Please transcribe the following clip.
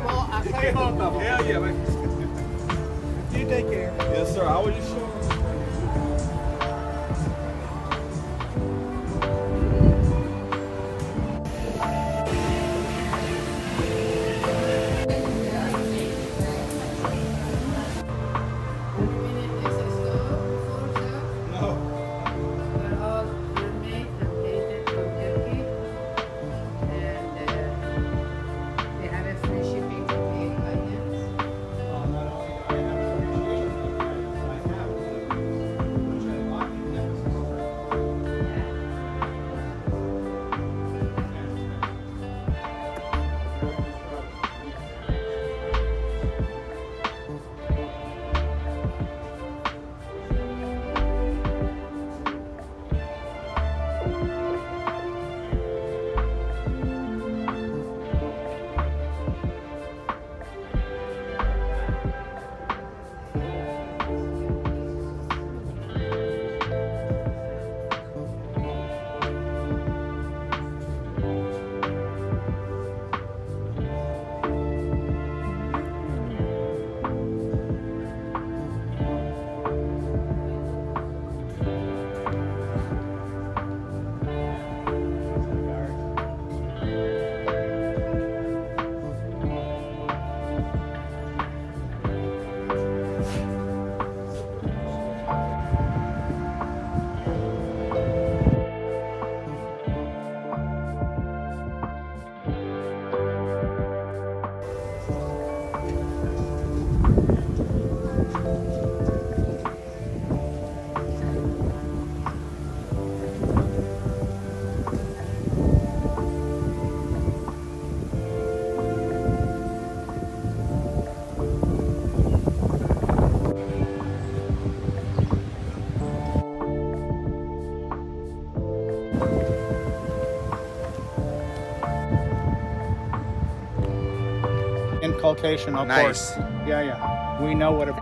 hell yeah, man. you take care. Yes, sir. I was just showing. location, of nice. course. Yeah, yeah. We know what a...